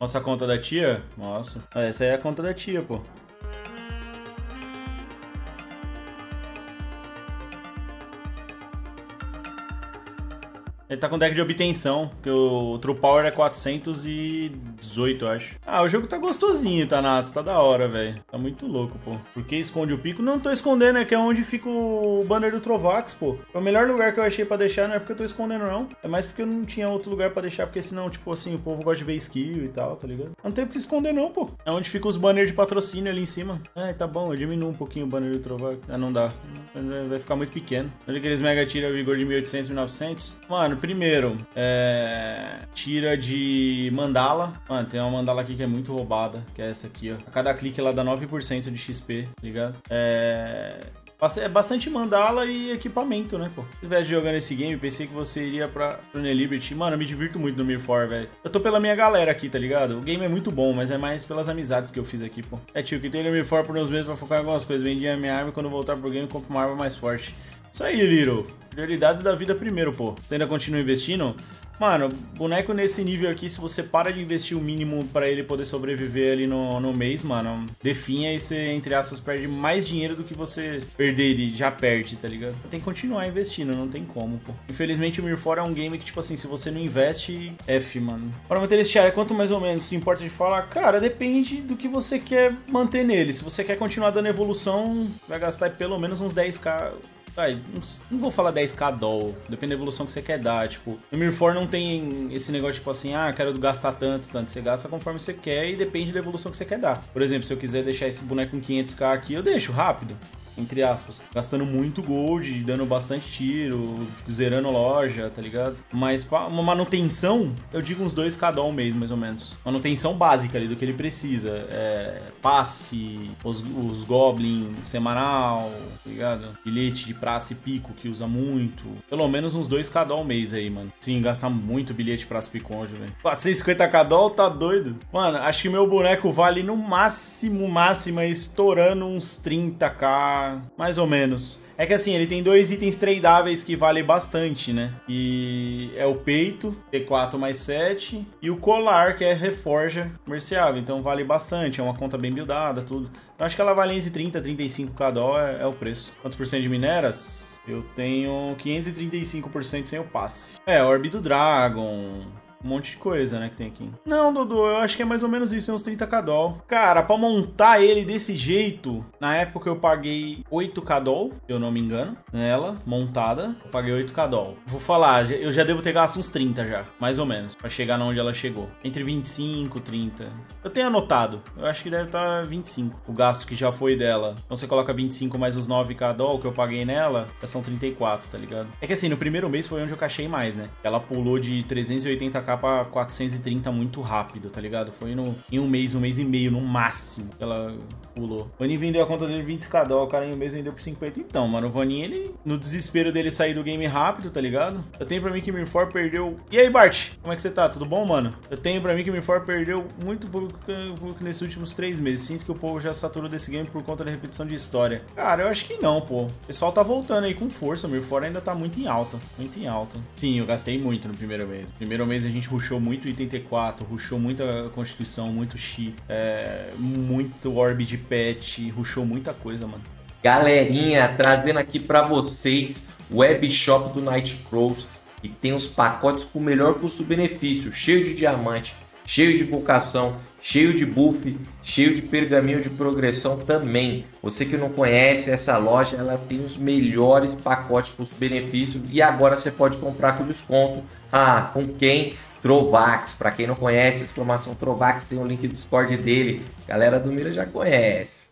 Nossa conta da tia? Nossa. Essa aí é a conta da tia, pô. Ele tá com deck de obtenção, que o True Power é 418, eu acho. Ah, o jogo tá gostosinho, Thanatos, tá da hora, velho. Tá muito louco, pô. Por que esconde o pico? Não tô escondendo, é que é onde fica o banner do Trovax, pô. Foi o melhor lugar que eu achei pra deixar, não é porque eu tô escondendo, não. É mais porque eu não tinha outro lugar pra deixar, porque senão, tipo assim, o povo gosta de ver skill e tal, tá ligado? Não tem porque esconder, não, pô. É onde fica os banners de patrocínio ali em cima. É, tá bom, eu diminuo um pouquinho o banner do Trovax. Ah, não dá. Vai ficar muito pequeno. Onde aqueles mega tira vigor de 1800, 1900? Mano, primeiro, é... tira de mandala. Mano, tem uma mandala aqui que é muito roubada, que é essa aqui, ó. A cada clique ela dá 9% de XP, tá ligado? É... É bastante mandala e equipamento, né, pô? Se tivesse jogando esse game, pensei que você iria pra Prune Liberty. Mano, eu me divirto muito no Mir 4, velho. Eu tô pela minha galera aqui, tá ligado? O game é muito bom, mas é mais pelas amizades que eu fiz aqui, pô. É, tio, que tem no Mir 4 por uns meses pra focar em algumas coisas. Vendi a minha arma e quando voltar pro game, compro uma arma mais forte. Isso aí, Little. Prioridades da vida primeiro, pô. Você ainda continua investindo? Mano, boneco nesse nível aqui, se você para de investir o mínimo para ele poder sobreviver ali no, no mês, mano, definha e você, entre aspas, perde mais dinheiro do que você perder já perde, tá ligado? Tem que continuar investindo, não tem como, pô. Infelizmente o Mirfor é um game que, tipo assim, se você não investe, F, mano. Para manter esse tier, quanto mais ou menos se importa de falar? Cara, depende do que você quer manter nele. Se você quer continuar dando evolução, vai gastar pelo menos uns 10k Ai, não vou falar 10k doll, depende da evolução que você quer dar. Tipo, no Mirfor não tem esse negócio tipo assim, ah, quero gastar tanto, tanto. Você gasta conforme você quer e depende da evolução que você quer dar. Por exemplo, se eu quiser deixar esse boneco com 500k aqui, eu deixo rápido entre aspas, gastando muito gold, dando bastante tiro, zerando loja, tá ligado? Mas uma manutenção, eu digo uns 2 cada um mês, mais ou menos. Manutenção básica ali do que ele precisa. É, passe, os, os semanal, tá ligado? Bilhete de praça e pico que usa muito. Pelo menos uns 2 cada um mês aí, mano. Sim, gastar muito bilhete praça e piconjo, velho. 450 cada tá doido? Mano, acho que meu boneco vale no máximo, máximo, estourando uns 30k mais ou menos. É que assim, ele tem dois itens tradeáveis que valem bastante, né? E é o peito, T4 mais 7, e o colar, que é reforja comerciável. Então vale bastante, é uma conta bem buildada, tudo. Então acho que ela vale entre 30 e 35 cada é, é o preço. Quantos por cento de mineras? Eu tenho 535% sem o passe. É, Orb do Dragon, um monte de coisa, né, que tem aqui. Não, Dodô, eu acho que é mais ou menos isso, é uns 30k doll. Cara, pra montar ele desse jeito, na época eu paguei 8k doll, se eu não me engano, nela, montada. Eu paguei 8k doll. Vou falar, eu já devo ter gasto uns 30 já, mais ou menos, pra chegar onde ela chegou. Entre 25 e 30. Eu tenho anotado, eu acho que deve estar tá 25, o gasto que já foi dela. Então você coloca 25 mais os 9k doll que eu paguei nela, já são 34, tá ligado? É que assim, no primeiro mês foi onde eu cachei mais, né? Ela pulou de 380k capa 430 muito rápido, tá ligado? Foi no, em um mês, um mês e meio, no máximo, que ela pulou. O Vaninho vendeu a conta dele 20k, o cara em um mês vendeu por 50. Então, mano, o Vaninho, ele, no desespero dele sair do game rápido, tá ligado? Eu tenho pra mim que o Mirfor perdeu... E aí, Bart? Como é que você tá? Tudo bom, mano? Eu tenho pra mim que o Mirfor perdeu muito público, público nesses últimos três meses. Sinto que o povo já saturou desse game por conta da repetição de história. Cara, eu acho que não, pô. O pessoal tá voltando aí com força. O Mirfor ainda tá muito em alta. Muito em alta. Sim, eu gastei muito no primeiro mês. Primeiro mês a gente rushou muito item T4, rushou muita Constituição, muito Chi, é, muito Orb de Pet, rushou muita coisa, mano. Galerinha, trazendo aqui para vocês o webshop do Nightcrawls e tem os pacotes com melhor custo-benefício, cheio de diamante, cheio de vocação, cheio de buff, cheio de pergaminho de progressão também. Você que não conhece essa loja, ela tem os melhores pacotes custo-benefício e agora você pode comprar com desconto. Ah, com quem? Trovax, para quem não conhece, exclamação Trovax, tem o um link do Discord dele. Galera do Mira já conhece.